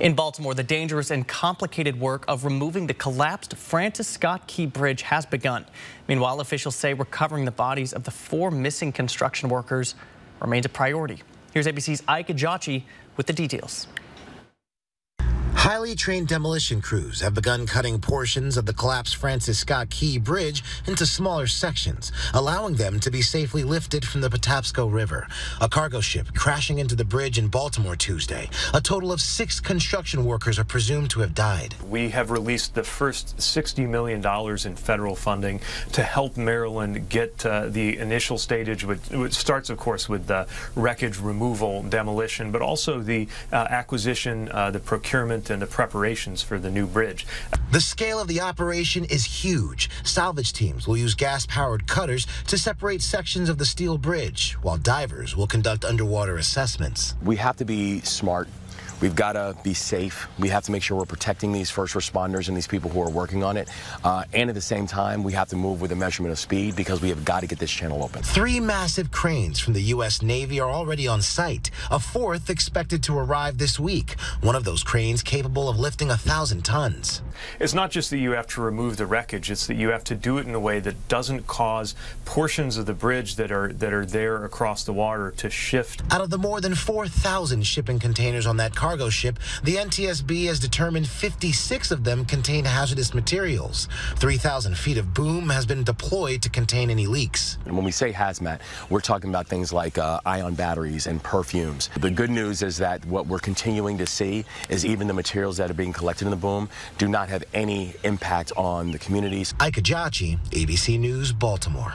In Baltimore, the dangerous and complicated work of removing the collapsed Francis Scott Key Bridge has begun. Meanwhile, officials say recovering the bodies of the four missing construction workers remains a priority. Here's ABC's Ike Ejiochi with the details. Highly trained demolition crews have begun cutting portions of the collapsed Francis Scott Key Bridge into smaller sections, allowing them to be safely lifted from the Patapsco River. A cargo ship crashing into the bridge in Baltimore Tuesday. A total of six construction workers are presumed to have died. We have released the first $60 million in federal funding to help Maryland get uh, the initial stage, which starts, of course, with the wreckage removal, demolition, but also the uh, acquisition, uh, the procurement, and and the preparations for the new bridge. The scale of the operation is huge. Salvage teams will use gas-powered cutters to separate sections of the steel bridge, while divers will conduct underwater assessments. We have to be smart We've got to be safe. We have to make sure we're protecting these first responders and these people who are working on it. Uh, and at the same time, we have to move with a measurement of speed because we have got to get this channel open. Three massive cranes from the U.S. Navy are already on site. A fourth expected to arrive this week. One of those cranes capable of lifting a thousand tons. It's not just that you have to remove the wreckage; it's that you have to do it in a way that doesn't cause portions of the bridge that are that are there across the water to shift. Out of the more than 4,000 shipping containers on that car cargo ship, the NTSB has determined 56 of them contain hazardous materials. 3,000 feet of boom has been deployed to contain any leaks. And when we say hazmat, we're talking about things like uh, ion batteries and perfumes. The good news is that what we're continuing to see is even the materials that are being collected in the boom do not have any impact on the communities. Ike Ejiochi, ABC News, Baltimore.